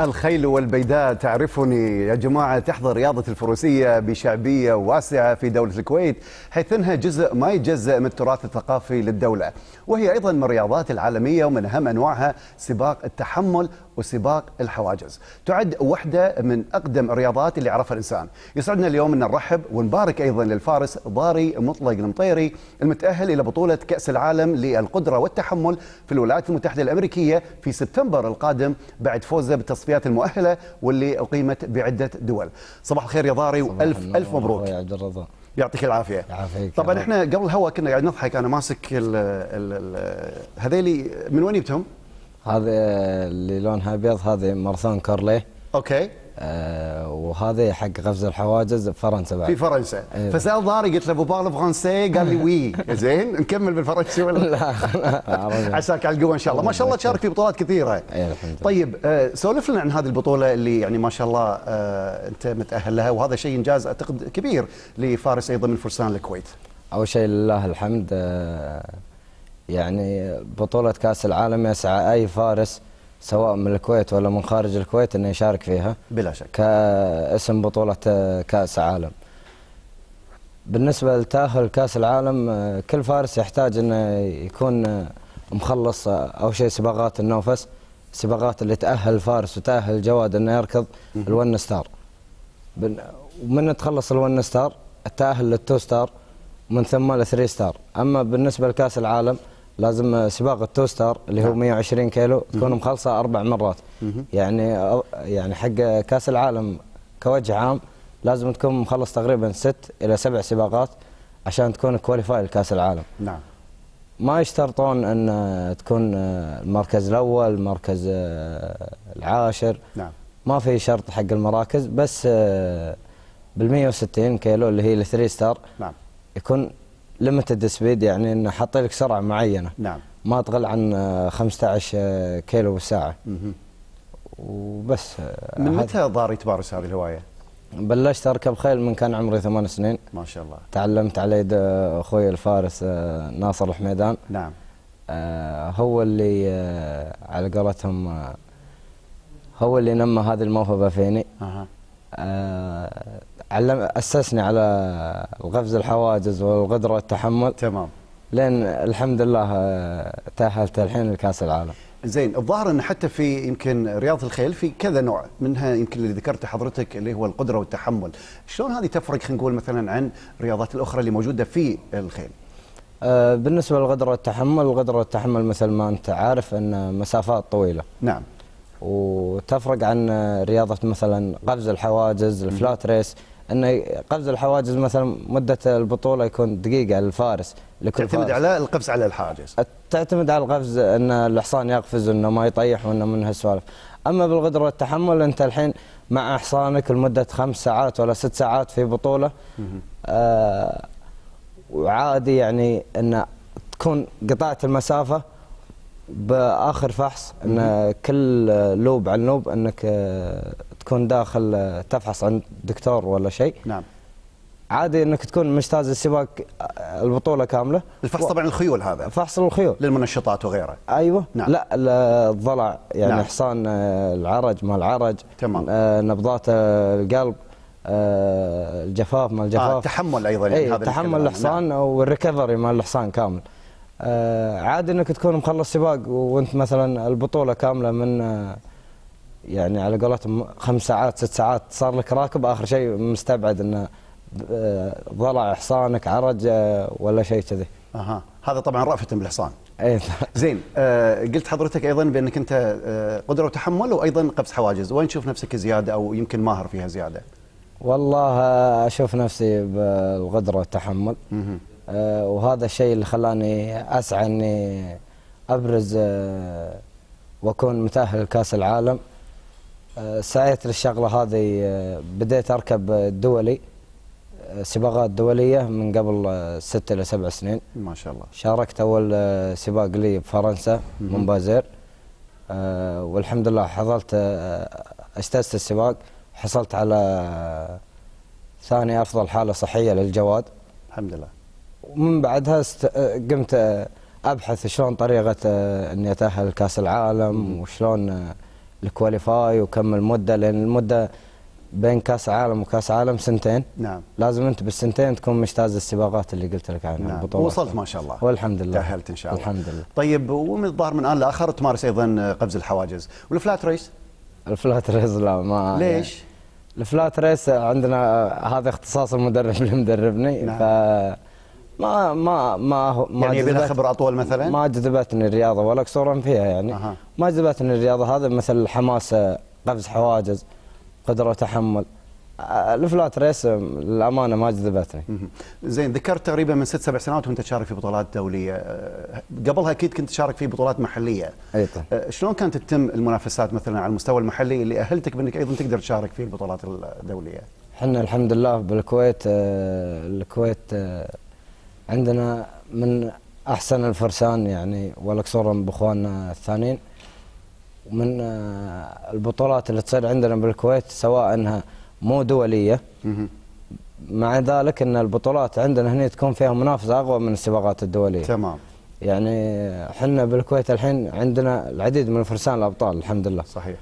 الخيل والبيداء تعرفني يا جماعة تحظى رياضة الفروسية بشعبية واسعة في دولة الكويت حيث أنها جزء ما يتجزأ من التراث الثقافي للدولة. وهي أيضا من الرياضات العالمية ومن أهم أنواعها سباق التحمل وسباق الحواجز. تعد واحدة من أقدم الرياضات اللي عرفها الإنسان. يسعدنا اليوم أن نرحب ونبارك أيضا للفارس ضاري مطلق المطيري المتأهل إلى بطولة كأس العالم للقدرة والتحمل في الولايات المتحدة الأمريكية في سبتمبر القادم بعد فوزه بالتصفيات المؤهلة واللي أقيمت بعدة دول. صباح الخير يا ضاري وألف ألف مبروك. يا عبد الرضا. يعطيك العافية. يعافيك. طبعا إحنا قبل الهوا كنا قاعد نضحك أنا ماسك ال ال ال هذيلي من وين جبتهم؟ هذه اللي لونها أبيض هذه ماراثون كورليه أوكي. آه وهذه حق قفز الحواجز بفرنسا بعد. في فرنسا. أيوة. فسأل ضاري قلت له vous parlez فرنسي؟ قال لي oui. زين نكمل بالفرنسي ولا؟ لا. عساك على القوة إن شاء الله. ما شاء الله تشارك في بطولات كثيرة. أي الحمد لله. طيب آه، سولف لنا عن هذه البطولة اللي يعني ما شاء الله آه، أنت متأهل لها وهذا شيء إنجاز أعتقد كبير لفارس أيضا من فرسان الكويت. أول شيء لله الحمد آه يعني بطولة كأس العالم يسعى أي فارس سواء من الكويت ولا من خارج الكويت إنه يشارك فيها. بلا شك. كاسم بطولة آه، كأس عالم بالنسبة لتأهل كأس العالم كل فارس يحتاج إنه يكون مخلص اول شيء سباقات ال novice سباقات اللي تأهل الفارس وتأهل الجواد إنه يركض ال one star. ومن تخلص ال one star؟ التأهل لل two star ومن ثم ال three star. أما بالنسبة لكأس العالم لازم آه، سباق ال two star اللي هو 120 كيلو تكون مخلصة أربع مرات. يعني آه، يعني حق كأس العالم كوجه عام لازم تكون مخلص تقريبا ست إلى سبع سباقات عشان تكون qualify لكأس العالم. نعم. ما يشترطون إن تكون المركز الأول المركز العاشر. نعم. ما في شرط حق المراكز بس بال 160 كيلو اللي هي ال three star نعم. يكون limited speed يعني إنه حاطين لك سرعة معينة. نعم. ما تقل عن 15 كيلو بالساعة مهم. وبس من هذا- متى ضاري تمارس هذه الهوايه؟ بلشت أركب خيل من كان عمري ثمان سنين. ما شاء الله. تعلمت على يد أخوي الفارس آه، ناصر الحميدان. نعم. آه، هو اللي آه، على قولتهم آه، هو اللي نمى هذه الموهبة فيني. أها. آه، علم أسسني على القفز الحواجز والقدرة والتحمل. تمام. لين الحمد لله آه، تأهلت الحين لكأس العالم. زين الظاهر إن حتى في يمكن رياضة الخيل في كذا نوع منها يمكن اللي ذكرته حضرتك اللي هو القدرة والتحمل. شلون هذه تفرق خلينا نقول مثلا عن الرياضات الأخرى اللي موجودة في الخيل؟ آه، بالنسبة للقدرة والتحمل القدرة والتحمل مثل ما أنت عارف أن مسافات طويلة. نعم. وتفرق عن رياضة مثلا قفز الحواجز الفلات ريس. أن قفز الحواجز مثلا مدة البطولة يكون دقيقة للفارس لكل تعتمد فارس. على القفز على الحاجز تعتمد على القفز إن الحصان يقفز إنه ما يطيح وإنه من هالسوالف. أما بالقدره والتحمل أنت الحين مع حصانك لمدة خمس ساعات ولا ست ساعات في بطولة آه وعادي يعني إن تكون قطعت المسافة بآخر فحص إن كل loop عن loop إنك آه، تكون داخل آه، تفحص عند دكتور ولا شيء نعم عادي إنك تكون مجتاز السباق آه، البطولة كاملة الفحص طبعا الخيول هذا فحص الخيول للمنشطات وغيره أيوه نعم. لا ال- الضلع يعني نعم. حصان العرج ما العرج تمام. آه، نبضات القلب آه، الجفاف ما الجفاف آه التحمل أيضا يعني اي هذا تحمل. الحصان نعم. وال recovery مال الحصان كامل آه، عادي إنك تكون مخلص سباق وأنت مثلا البطولة كاملة من آه، يعني على قولتهم خمس ساعات ست ساعات صار لك راكب آخر شيء مستبعد انه آه، ضلع حصانك عرج ولا شيء كذي. أها. هذا طبعا رأفة بالحصان اي زين. آه قلت حضرتك أيضا بأنك أنت آه قدرة وتحمل وأيضا قفز حواجز. وين تشوف نفسك زيادة أو يمكن ماهر فيها زيادة؟ والله أشوف نفسي بالقدرة والتحمل. وهذا الشيء اللي خلاني أسعى إني أبرز أه وأكون متأهل لكأس العالم. أه سعيت للشغلة هذه بديت أركب دولي أه سباقات دولية من قبل ست إلى سبع سنين. ما شاء الله. شاركت أول سباق لي بفرنسا من بازير والحمد لله حصلت اجتزت السباق. حصلت على ثاني أفضل حالة صحية للجواد. الحمد لله. ومن بعدها است... قمت آه، أبحث شلون طريقة آه، إني أتأهل لكأس العالم وشلون آه، ال qualify وكم المده لأن المدة بين كأس عالم وكأس عالم سنتين. نعم. لازم أنت بالسنتين تكون مجتاز السباقات اللي قلت لك عنها. نعم. البطولات وصلت ما شاء الله. والحمد لله. تأهلت إن شاء الله. الحمد لله. طيب ومن الظاهر من الآن لآخر تمارس أيضا قفز الحواجز. وال flat race؟ الفلات ريس لا ما ليش؟ يعني الفلات ريس عندنا هذا اختصاص المدرب اللي مدربني نعم. ف ما ما ما هو- ما يعني يبي لها خبرة أطول مثلا؟ ما جذبتني الرياضة ولا قصورا فيها يعني. أها. ما جذبتني الرياضة هذا مثل الحماس قفز حواجز قدرة تحمل. الفلات ريس للأمانة ما جذبتني. زين ذكرت تقريبا من ست سبع سنوات وأنت تشارك في بطولات دولية. أه، قبلها أكيد كنت تشارك في بطولات محلية. أي أه، شلون كانت تتم المنافسات مثلا على المستوى المحلي اللي أهلتك بأنك أيضا تقدر تشارك في البطولات الدولية؟ إحنا الحمد لله بالكويت آه، الكويت عندنا من أحسن الفرسان يعني ولا قصورا باخواننا الثانيين. ومن آه، البطولات اللي تصير عندنا بالكويت سواء إنها مو دولية. مهم. مع ذلك إن البطولات عندنا هنا تكون فيها منافسة أقوى من السباقات الدولية. تمام. يعني إحنا بالكويت الحين عندنا العديد من الفرسان الأبطال الحمد لله. صحيح.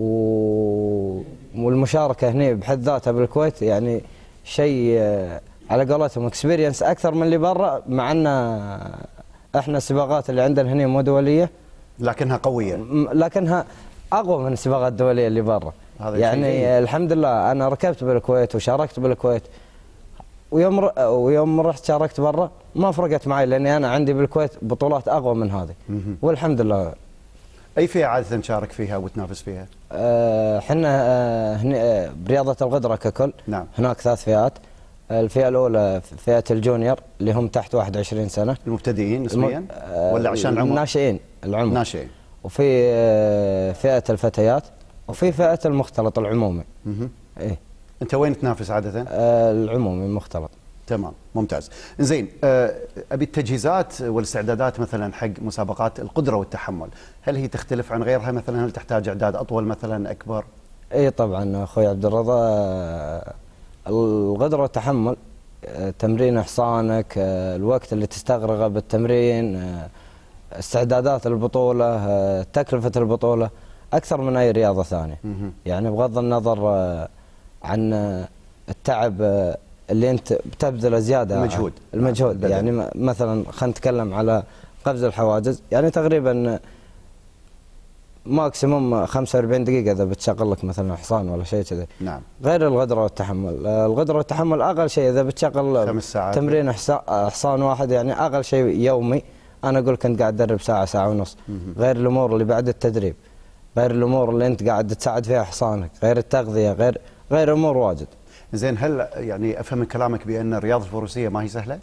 و... والمشاركة هنا بحد ذاتها بالكويت يعني شيء آه، على قولتهم اكسبيرينس أكثر من اللي برا مع إن إحنا السباقات اللي عندنا هنا مو دولية. لكنها قوية. لكنها أقوى من السباقات الدولية اللي برا. يعني. الحمد لله أنا ركبت بالكويت وشاركت بالكويت. ويوم ر... ويوم رحت شاركت برا ما فرقت معي لأني أنا عندي بالكويت بطولات أقوى من هذه. والحمد لله. أي فئة عادة تشارك فيها وتنافس فيها؟ إحنا آه، هنا آه، برياضة الغدرة ككل. نعم. هناك ثلاث فئات. الفئة الأولى فئة الجونيور اللي هم تحت 21 سنة. المبتدئين نسبيا؟ الم- ولا عشان العمر؟ الناشئين العمر. ناشئين وفي آه، فئة الفتيات وفي فئة المختلط العمومي. مهم. إيه. أنت وين تنافس عادة؟ آه، العمومي المختلط. تمام ممتاز. زين آه، أبي التجهيزات والاستعدادات مثلا حق مسابقات القدرة والتحمل هل هي تختلف عن غيرها مثلا؟ هل تحتاج أعداد أطول مثلا أكبر؟ اي طبعا أخوي عبد الرضا القدره والتحمل آه، تمرين حصانك آه، الوقت اللي تستغرقه بالتمرين آه، استعدادات البطولة آه، تكلفة البطولة أكثر من أي رياضة ثانية مهم. يعني بغض النظر عن التعب اللي أنت بتبذله زيادة المجهود. المجهود البدني. يعني مثلا خلينا نتكلم على قفز الحواجز يعني تقريبا ماكسيموم 45 دقيقة إذا بتشغل لك مثلا حصان ولا شيء كذا نعم. غير الغدرة والتحمل. الغدرة والتحمل أقل شيء إذا بتشغل خمس ساعات. تمرين حصا- حصان واحد يعني أقل شيء يومي. أنا أقول كنت قاعد أدرب ساعة ساعة ونص. غير الأمور اللي بعد التدريب. غير الأمور اللي أنت قاعد تساعد فيها حصانك. غير التغذية غير غير أمور واجد. زين هل يعني أفهم من كلامك بأن الرياضة الفروسية ما هي سهلة؟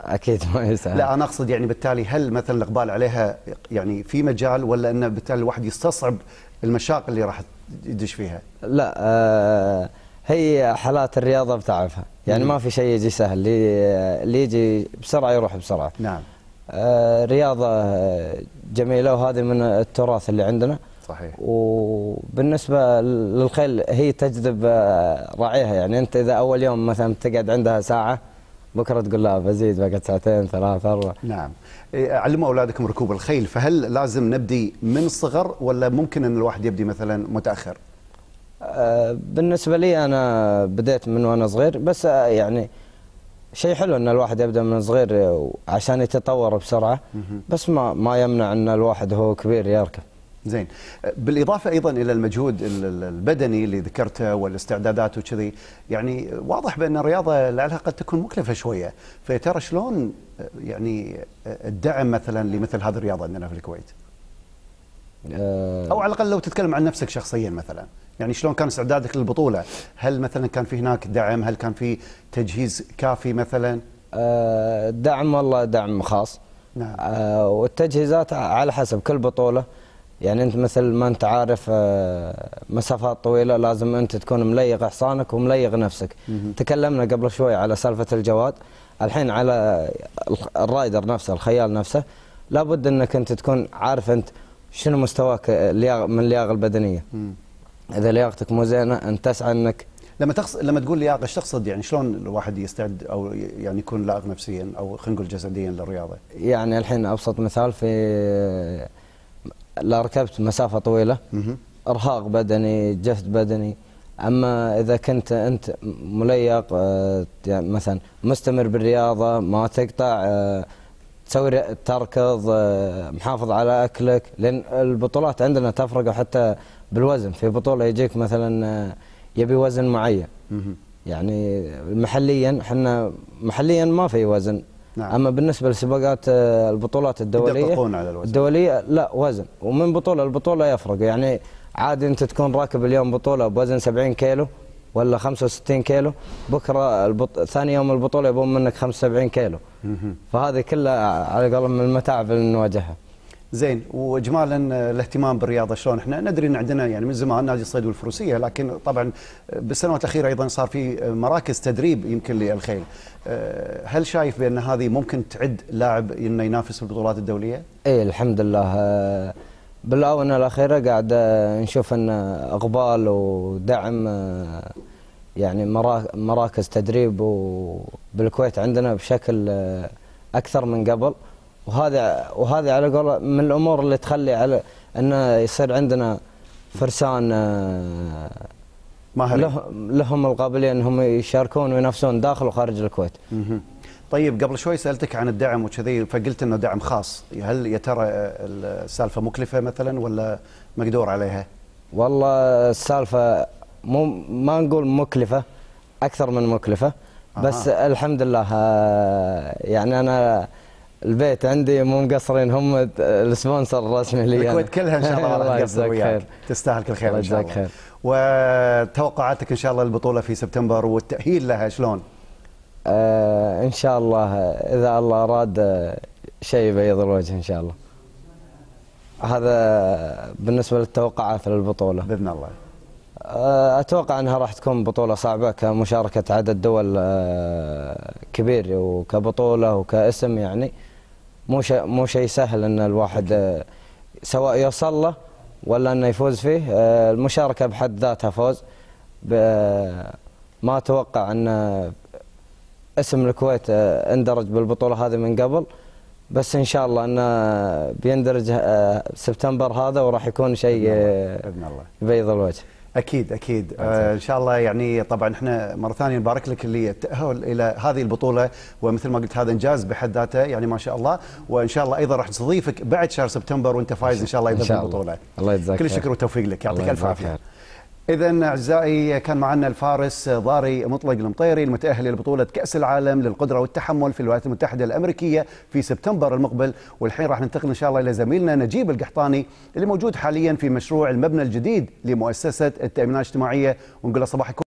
أكيد ما يسهل لا أنا أقصد يعني بالتالي هل مثلا الإقبال عليها يعني في مجال ولا انه بالتالي الواحد يستصعب المشاق اللي راح يدش فيها؟ لا آه هي حالات الرياضة بتعرفها. يعني مم. ما في شيء يجي سهل. اللي اللي يجي بسرعة يروح بسرعة. نعم. آه رياضة آه، جميلة وهذه من التراث اللي عندنا. صحيح. وبالنسبة للخيل هي تجذب آه، راعيها. يعني أنت إذا أول يوم مثلا تقعد عندها ساعة بكرة تقول لا بزيد بقعد ساعتين ثلاث أربع نعم إيه، علموا أولادكم ركوب الخيل فهل لازم نبدي من الصغر ولا ممكن إن الواحد يبدي مثلا متأخر؟ آه، بالنسبة لي أنا بديت من وأنا صغير بس آه، يعني شيء حلو أن الواحد يبدأ من صغير عشان يتطور بسرعة مهم. بس ما ما يمنع أن الواحد هو كبير يركب زين. بالإضافة أيضا إلى المجهود ال- ال- البدني اللي ذكرته والاستعدادات وكذي يعني واضح بأن الرياضة لعلها قد تكون مكلفة شوية. فيا ترى شلون يعني الدعم مثلا لمثل هذه الرياضة عندنا في الكويت؟ آه، أو على الأقل لو تتكلم عن نفسك شخصيا مثلا. يعني شلون كان استعدادك للبطولة؟ هل مثلا كان في هناك دعم؟ هل كان في تجهيز كافي مثلا؟ آه، دعم والله دعم خاص. نعم. آه، والتجهيزات على حسب كل بطولة يعني أنت مثل ما أنت عارف آه، مسافات طويلة لازم أنت تكون مليق حصانك ومليق نفسك. مهم. تكلمنا قبل شوي على سالفة الجواد. الحين على الرايدر نفسه الخيال نفسه لابد أنك أنت تكون عارف أنت شنو مستواك آه، من اللياقة البدنية. مم. إذا لياقتك مو زينة أنت تسعى أنك لما تقصد لما تقول لياقة إيش تقصد؟ يعني شلون الواحد يستعد أو يعني يكون لائق نفسيا أو خلينا نقول جسديا للرياضة؟ يعني الحين أبسط مثال في لا ركبت مسافة طويلة. مهم. إرهاق بدني جهد بدني. أما إذا كنت أنت مليق آه، يعني مثلا مستمر بالرياضة ما تقطع آه، تسوي تركض آه، محافظ على أكلك لأن البطولات عندنا تفرق حتى بالوزن. في بطولة يجيك مثلا يبي وزن معين. يعني محليا إحنا محليا ما في وزن. نعم. أما بالنسبة لسباقات آه، البطولات الدولية يدققون على الوزن. الدولية لا وزن ومن بطولة لبطولة يفرق يعني عادي أنت تكون راكب اليوم بطولة بوزن 70 كيلو ولا 65 كيلو بكرة البط... ثاني يوم البطولة يبون منك 75 كيلو. فهذه كلها على قولهم من المتاعب اللي نواجهها زين واجمالا آه، الاهتمام بالرياضة شلون؟ إحنا ندري إن عندنا يعني من زمان نادي الصيد والفروسية لكن طبعا آه، بالسنوات الأخيرة أيضا صار في آه، مراكز تدريب يمكن للخيل. هل شايف بأن هذه ممكن تعد لاعب إنه ينافس في البطولات الدولية؟ اي الحمد لله. بالآونة الأخيرة قاعد نشوف إن إقبال ودعم يعني مرا- مراكز تدريب بالكويت عندنا بشكل أكثر من قبل. وهذا وهذه على قول من الأمور اللي تخلي على إنه يصير عندنا فرسان آه، ماهرين لهم لهم القابلية إنهم يشاركون وينافسون داخل وخارج الكويت. طيب قبل شوي سألتك عن الدعم وكذي فقلت إنه دعم خاص، هل يا ترى السالفة مكلفة مثلا ولا مقدور عليها؟ والله السالفة مو ما نقول مكلفة أكثر من مكلفة بس أها. الحمد لله آه، يعني أنا البيت عندي مو مقصرين هم السبونسر الرسمي لي. الكويت كلها إن شاء الله الله يجزاك وياك. خير. تستاهل كل خير إن شاء الله. خير. وتوقعاتك إن شاء الله للبطولة في سبتمبر والتأهيل لها شلون؟ آه إن شاء الله إذا الله أراد آه، شيء بيض الوجه إن شاء الله. هذا بالنسبة للتوقعات للبطولة. بإذن الله. آه، أتوقع إنها راح تكون بطولة صعبة كمشاركة عدد دول آه، كبير وكبطولة وكاسم يعني. مو شيء مو شيء سهل إن الواحد آه، سواء يوصل له ولا إنه يفوز فيه آه، المشاركة بحد ذاتها فوز. ب- ما أتوقع إن اسم الكويت آه، اندرج بالبطولة هذه من قبل. بس إن شاء الله انه بيندرج آه، سبتمبر هذا وراح يكون شيء آه، بإذن الله. يبيض الوجه. أكيد أكيد. آه إن شاء الله يعني طبعا إحنا مرة ثانية نبارك لك اللي التاهل إلى هذه البطولة ومثل ما قلت هذا إنجاز بحد ذاته يعني ما شاء الله. وإن شاء الله أيضا راح نستضيفك بعد شهر سبتمبر وأنت فايز إن شاء الله أيضا شاء بالبطولة. الله يجزاك كل. الشكر والتوفيق لك. يعطيك ألف عافية. إذا أعزائي كان معنا الفارس ضاري مطلق المطيري المتأهل لبطولة كأس العالم للقدرة والتحمل في الولايات المتحدة الأمريكية في سبتمبر المقبل. والحين راح ننتقل إن شاء الله إلى زميلنا نجيب القحطاني اللي موجود حاليا في مشروع المبنى الجديد لمؤسسة التأمينات الاجتماعية. ونقول له صباح الخير